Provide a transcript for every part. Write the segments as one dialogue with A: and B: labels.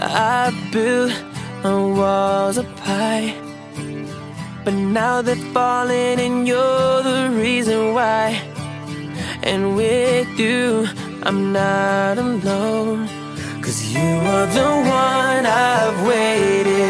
A: I built my walls up high But now they're falling and you're the reason why. And with you, I'm not alone. Cause you are the one I've waited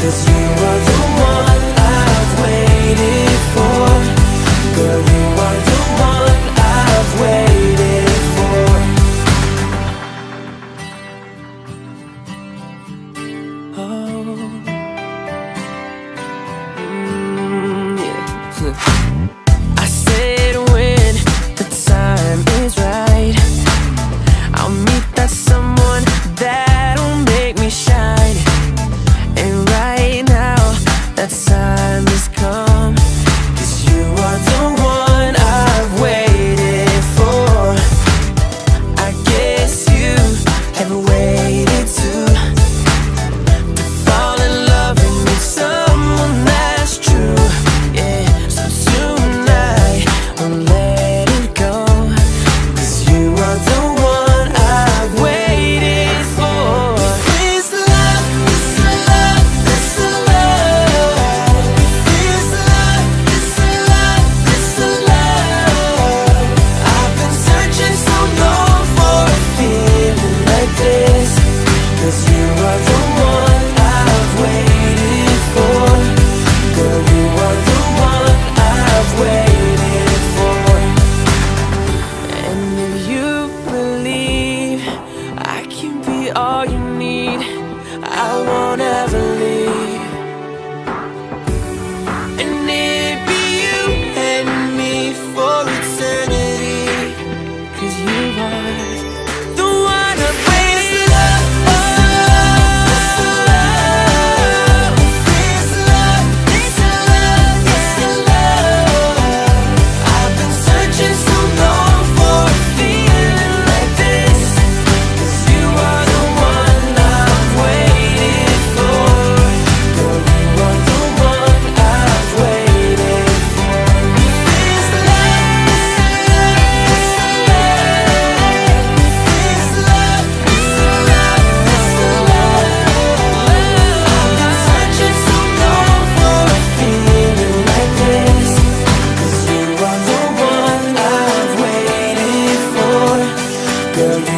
A: Cause you. away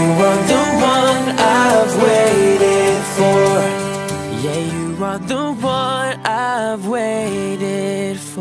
A: are the one I've waited for. Yeah, you are the one I've waited for